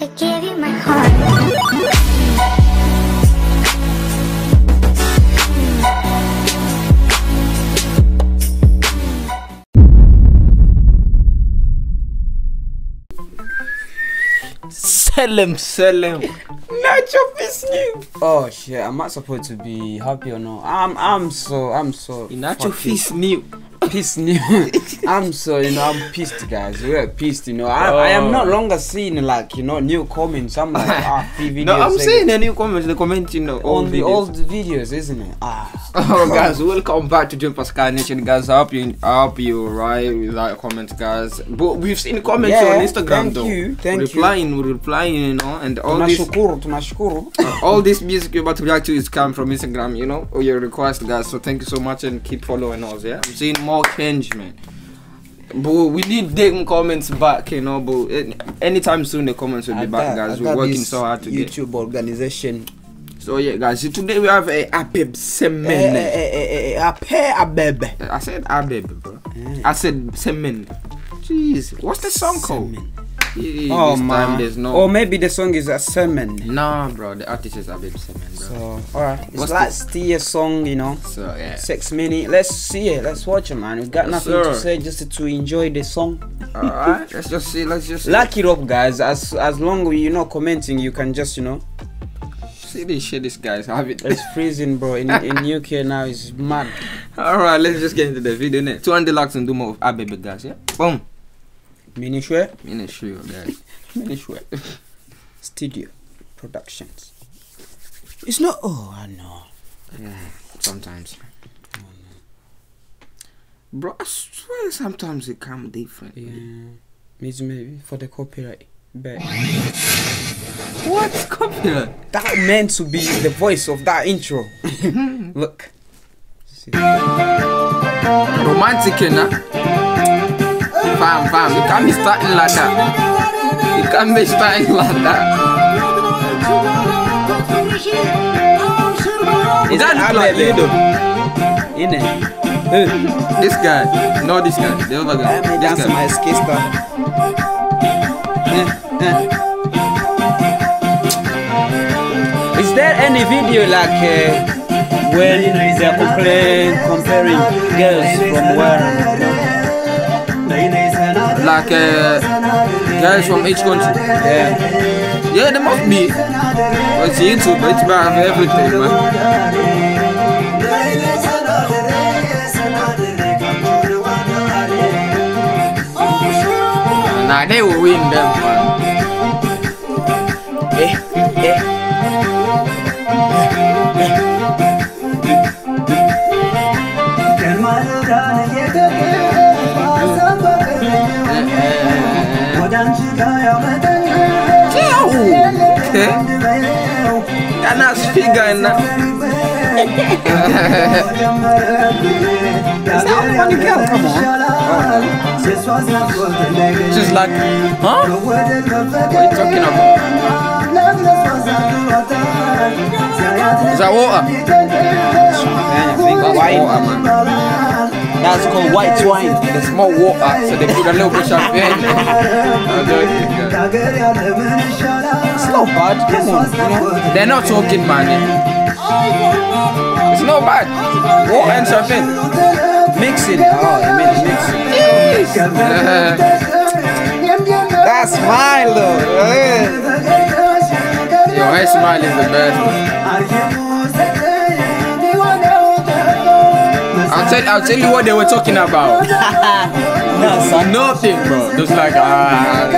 I gave you my heart. Sell him, sell him. Nacho Fish new. Oh shit, I'm I supposed to be happy or no? I'm I'm so I'm so Nacho fucking Fish new. Pissed new. I'm so you know I'm pissed guys. We're pissed, you know. I, I am no Oh. longer seeing like you know new comments. I'm like ah. No, I'm like, saying the new comments, the commenting the on old the videos. old videos, isn't it? Ah Oh guys, welcome back to Joe&Pascal Nation, guys. I hope you, I hope you right with that comment, guys. But we've seen comments Yeah, on Instagram thank though. you, thank you. replying, we're replying, you know, and all this, tunashukuru. all this music you're about to react to is come from Instagram, you know, or your request, guys. So thank you so much and keep following us, yeah. I'm seeing more change, man. But we need them comments back, you know. But anytime soon the comments will be I back, got- guys. I We're working so hard to get. YouTube organization. So yeah, guys. So today we have a Abib Eh, Semen. eh, eh, eh, eh, Ape abebe. I said Abib, bro. I said Semen. Jeez, what's the song called? Oh man. there's no. Or maybe the song is a sermon. Nah, bro. The artist is Abib Semen, bro. So alright, it's What's like the- still song, you know. So yeah. Six minute. Let's see it. Let's watch it, man. We got Yes, nothing to say, just to enjoy the song. Alright, let's just see. Let's just see. Lock it up, guys. As as long as you're not commenting, you can just you know. see this shit. This guy's having. It's freezing, bro. In in UK now, it's mad. Alright, let's just get into the video. Innit? 200 likes and do more of Abib, guys. Yeah. Boom. Minew Shewa, show, guys. Minew Shewa, Studio Productions. It's not. Oh, I know. Yeah, sometimes. Oh, Bro, I swear sometimes it come different. Yeah, maybe maybe for the copyright. But What? Copyright? that meant to be the voice of that intro. Look. See. Romantic, know? Fam, fam, you can't be starting like that. You can't be starting like that. Is that like you though? In it. Hey. This guy, no this guy, the other guy. This dance guy. my. Eh, eh. Is there any video like uh, when they're comparing, comparing girls from where? Like uh, guys from each country. Yeah. Yeah, there must be. But it's YouTube, it's about everything, man. Nah, they will win them, man. Eh, eh. Okay. That's not figure in that. Is that a funny girl? Come on. She's like, huh? What are you talking about? Is that water? That's called white wine. There's more water, so they put a little bit of champagne. It's not bad. Come on. You know? They're not talking, man. It's not bad. Water and champagne. Mix it. Oh, you meant mix it. Uh, That's though. Eh. Yo, her smile is the best. I'll tell, I'll tell you what they were talking about. Nothing, bro. Just like, ah,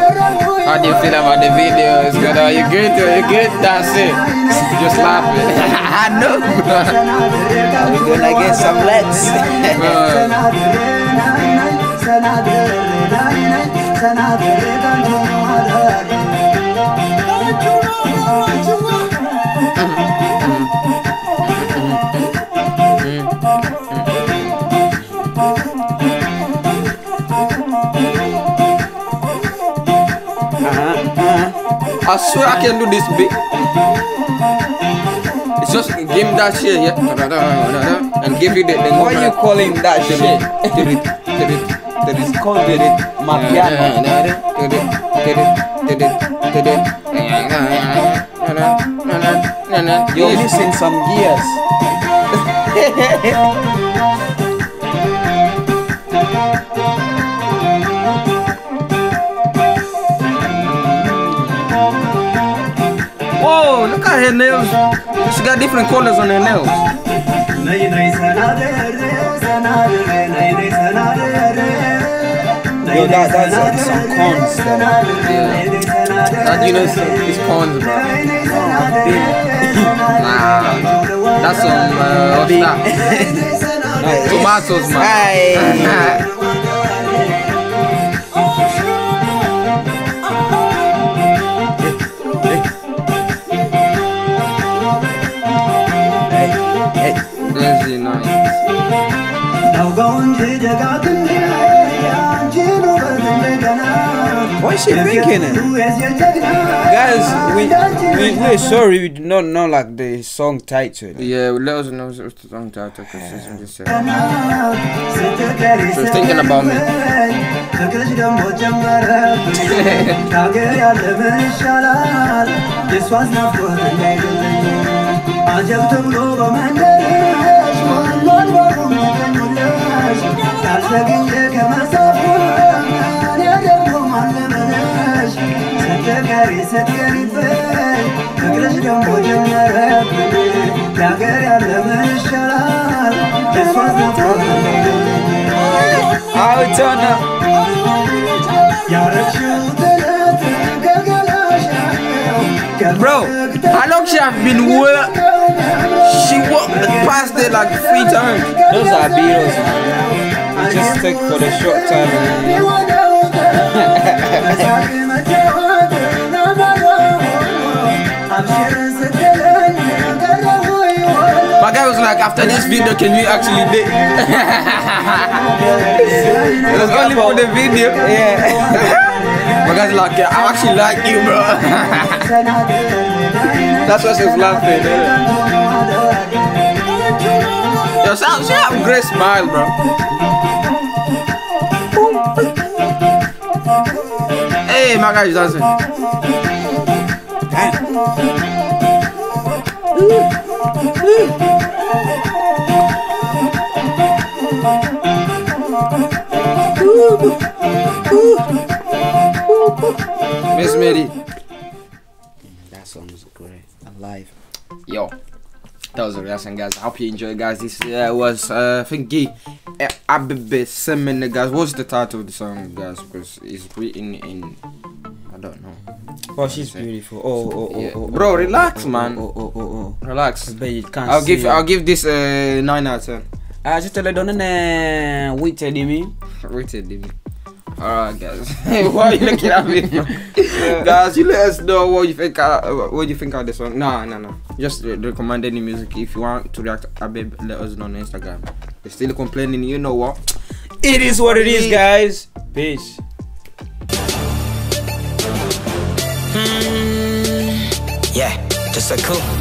how do you feel about the video? It's good. Are you good? Are you good? That's it. Just laughing. I know, bro. We're gonna get some legs. Bro. I swear I can do this bit. It's just give me that shit, yeah. And give you the, the What are you calling that shit? Tirit, tirit, tirit. Call it my piano. You're missing some gears. Whoa, look at her nails. She got different colors on her nails. Yo, that, that's uh, some corns there. That you know it's, it's corns, bro. Nah, that's some uh, what's that? Tomatoes, man. Why is she thinking it? Guys, we, we, we're sorry we do not know like the song title. Yeah, let us know the song title because it's really just uh, She thinking about me. this was not for the ያልተገኘ ከመሳፉ እኔ ደግሞ ማለመነሽ ስትቀሪ ስትቀሪብኝ ፍቅርሽ ደግሞ ጀመረብኝ የሀገር ያለምን ይሻላል የሷስ ናፍቆት How it's on now? ያረግሽው ጥለት ከገላሽ Bro, how long she have been work? She walked past there like three times. Those are Beatles, man. We just take for the short time. My guy was like, after this video, can we actually date? it was only for the video. Yeah. My guy's like, yeah, I actually like you, bro. That's why she was laughing. Yo, she, she have a great smile, bro. Hey, my guy's dancing. Miss Mary. That song is great. Alive. Yo, that was a reaction, guys. I hope you enjoyed, guys. This uh, was, uh, I think, Gay Abibe Semen, guys. What's the title of the song, guys? Because it's written in, I don't know. Oh, she's beautiful. Oh, oh, oh, Yeah. oh, oh. Bro, relax, Oh, man. Oh, oh, oh, oh. Relax. But you can't I'll give, it. I'll give this uh, nine out of ten. Ah, just tell her, don't know wait till me. Rated him. Alright, guys. Why are you looking at me? guys, you let us know what you think. Uh, what you think of this song. Nah, nah, nah. Just uh, recommend any music. If you want to react, Abib, let us know on Instagram. They're still complaining. You know what? It is what it is, guys. Peace. Yeah, just a cool.